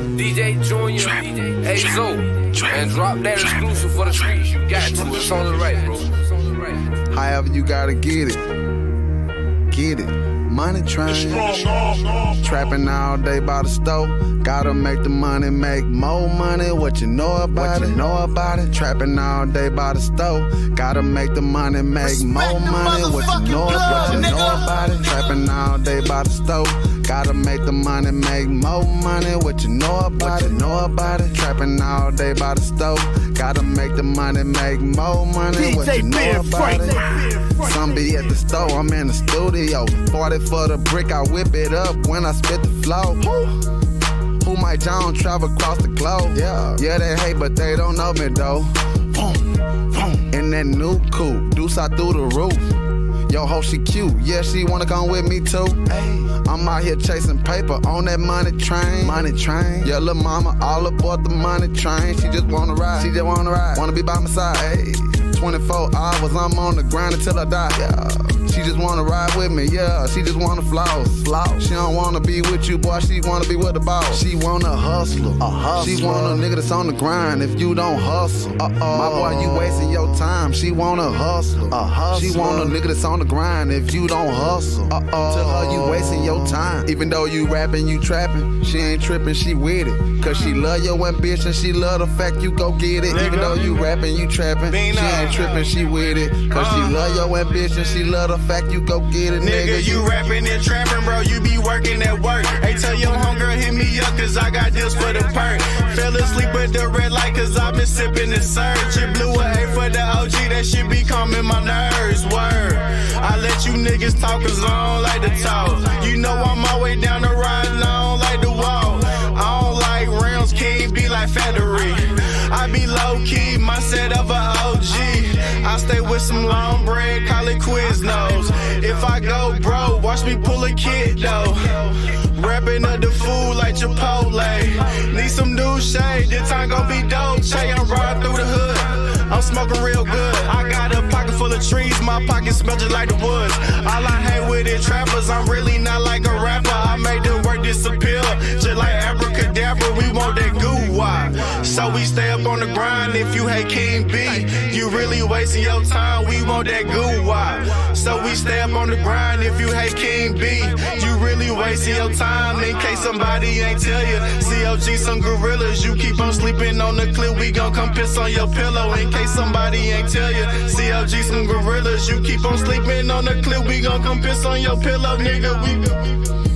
DJ Junior, hey Zo, and drop that exclusive for the streets. You got to, it's on the right, bro. However, you gotta get it. Get it. Money train. Trapping all day by the stove. Gotta make the money, make more money. What you know about what it? You know about it. Trapping all day by the stove. Gotta make the money, make Respect more money. What you know, blood, what you know about it? Trapping all day by the stove. Gotta make the money, make more money. What you know about what it? You know about it. Trapping all day by the stove. Gotta make the money, make more money. DJ what you know about it? Some be at the store, I'm in the studio. 40 for the brick, I whip it up when I spit the flow. Who Mike Jones travel across the globe? Yeah, yeah, they hate, but they don't know me though. In that new coupe, deuce I through the roof. Yo, ho, she cute. Yeah, she wanna come with me too. Hey, I'm out here chasing paper on that money train. Money train. Yeah, little mama all aboard the money train. She just wanna ride. She just wanna ride. Wanna be by my side. Hey, 24 hours, I'm on the grind until I die. Yeah. She just wanna ride with me, yeah. She just wanna floss, floss. She don't wanna be with you, boy. She wanna be with the boss. She wanna hustler, a hustler. She want a nigga that's on the grind. If you don't hustle, uh oh, my boy, you wasting your time. She want a hustler, a hustler. She want a nigga that's on the grind. If you don't hustle, uh oh, tell her you wasting your time. Even though you rapping, you trapping, she ain't tripping, she with it. Cause she love your ambition, she love the fact you go get it. Even though you rapping, you trapping, she ain't tripping, she with it. Cause she uh. love your ambition, she love the fact you go get it, nigga. Nigga, you rapping and trapping, bro. You be working at work. Hey, tell your homegirl hit me up, cause I got deals for the perk. Fell asleep at the red light, cause I been sipping the surge. It blew a A for the OG, that shit be calming my nerves. Word. I let you niggas talk, cause I don't like to talk. You know I'm always down the ride, and I don't like to walk. I don't like rounds, can't be like factory. I be low key, my set of a. I stay with some long bread, call it Quiznos. If I go bro, watch me pull a kid though. Rapping up the food like Chipotle. Need some new shade, this time gon' be Dolce. I'm riding through the hood. I'm smoking real good. I got a pocket full of trees, my pocket smell just like the woods. All I hate with it trappers, I'm really not like a rapper. I made the work disappear, So we stay up on the grind. If you hate King B, you really wasting your time. We want that goo why? So we stay up on the grind. If you hate King B, you really wasting your time. In case somebody ain't tell you, COG some gorillas. You keep on sleeping on the cliff, we gon' come piss on your pillow. In case somebody ain't tell you, COG some gorillas. You keep on sleeping on the cliff, we gon' come piss on your pillow, nigga. We